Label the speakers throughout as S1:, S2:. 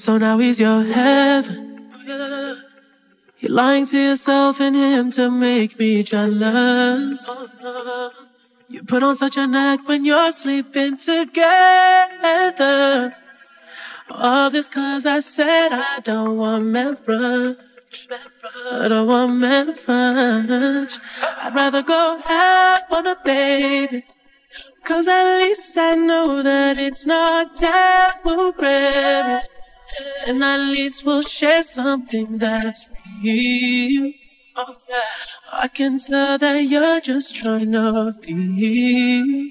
S1: So now he's your heaven. You're lying to yourself and him to make me jealous. You put on such an act when you're sleeping together. All this cause I said I don't want marriage. I don't want marriage. I'd rather go half on a baby. Cause at least I know that it's not temporary. And at least we'll share something that's real. Oh, I can tell that you're just trying to feel.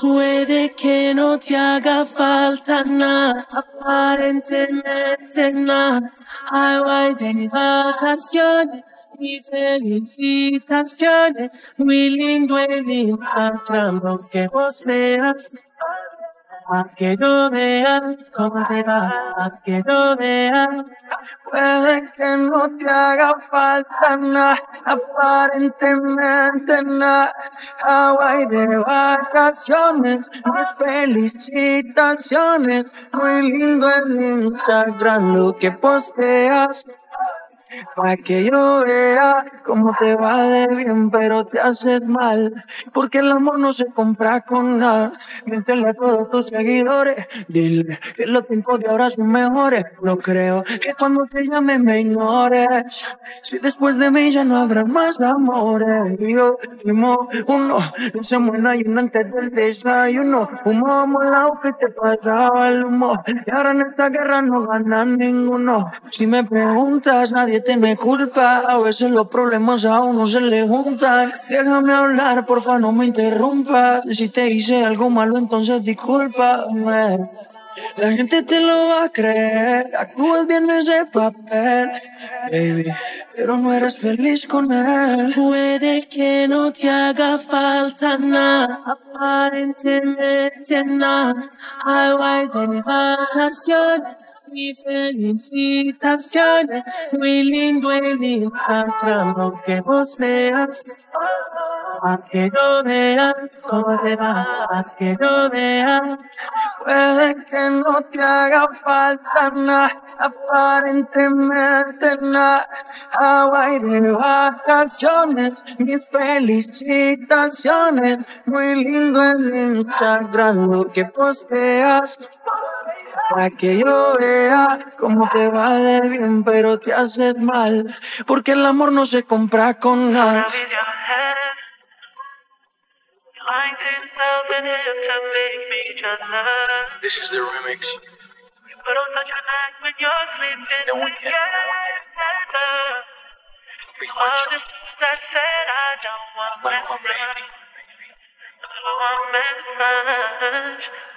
S1: Puede que no te haga falta nada, aparentemente nada. Ay, de vacaciones y felicitaciones. Muy lindo el Instagram, lo que posteas. A que yo vea cómo te va, a que yo vea.
S2: Puede que no te haga falta nada, aparentemente nada. Hawaii de vacaciones, mis felicitaciones. Muy lindo el Instagram, lo que posteas. Pa' que yo vea cómo te va de bien, pero te haces mal. Porque el amor no se compra con nada. Miéntele a todos tus seguidores. Dile que los tiempos de ahora son mejores. No creo que cuando te llame me ignores. Si después de mí ya no habrá más amores. Yo fumo uno, no se muera y uno antes del desayuno. Fumábamos el agua que te pasaba el humo. Y ahora en esta guerra no gana ninguno. Si me preguntas, nadie tiene culpa. A veces los problemas a uno se le juntan. Déjame hablar, porfa, no me interrumpas. Si te hice algo malo, entonces discúlpame. La gente te lo va a creer. Actúas bien ese papel, baby. Pero no eres feliz con él.
S1: Puede que no te haga falta nada, aparentemente nada. Ay, guay de vacaciones y felicitaciones. Muy lindo el Instagram, lo que posteas. A que yo vea cómo te va, a que yo vea.
S2: Puede que no te haga falta nada, aparentemente nada. Hawaii de vacaciones, mis felicitaciones. Muy lindo el Instagram, lo que posteas. Para que yo vea cómo te va de bien, pero te haces mal. Porque el amor no se compra con nada.
S3: This is the remix.
S1: You put on such an act when you're sleeping
S3: The weekend, the
S1: together.
S3: We
S1: All
S3: want
S1: this I said I don't want
S3: But I'm a
S1: marriage.
S3: baby.
S1: I don't want marriage.